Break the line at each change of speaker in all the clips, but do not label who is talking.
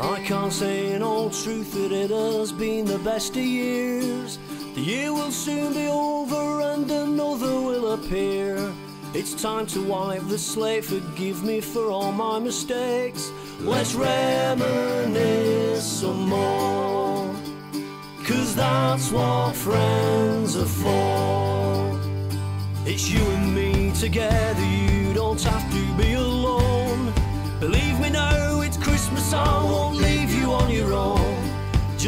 I can't say in all truth that it has been the best of years. The year will soon be over and another will appear. It's time to wipe the slate, forgive me for all my mistakes. Let's reminisce some more. Cause that's what friends are for. It's you and me together, you don't have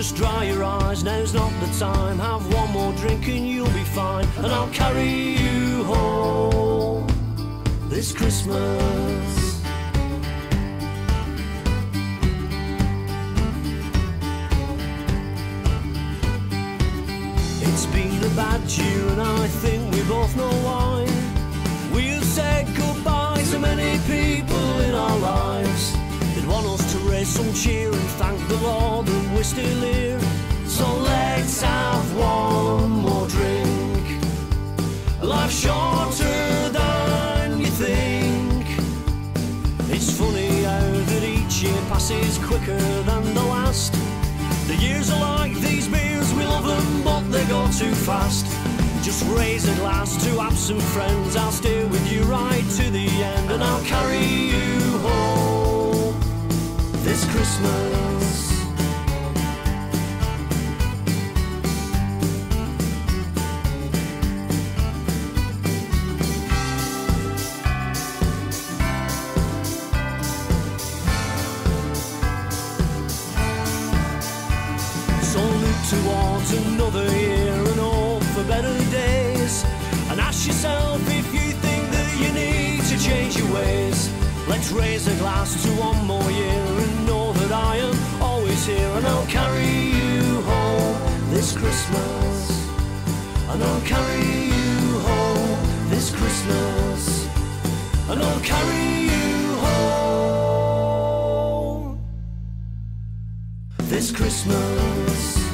Just dry your eyes, now's not the time. Have one more drink and you'll be fine. And I'll carry you home this Christmas. It's been a bad year and I think we both know why. We've said goodbye to many people in our lives. They'd want us to raise some cheer and thank the Lord that we're still It's funny how that each year passes quicker than the last. The years are like these beers, we love them, but they go too fast. Just raise a glass to absent friends. I'll stay with you right to the end, and I'll carry you home this Christmas. Look towards another year and hope for better days. And ask yourself if you think that you need to change your ways. Let's raise a glass to one more year and know that I am always here. And I'll carry you home this Christmas. And I'll carry you home this Christmas. And I'll carry you this Christmas.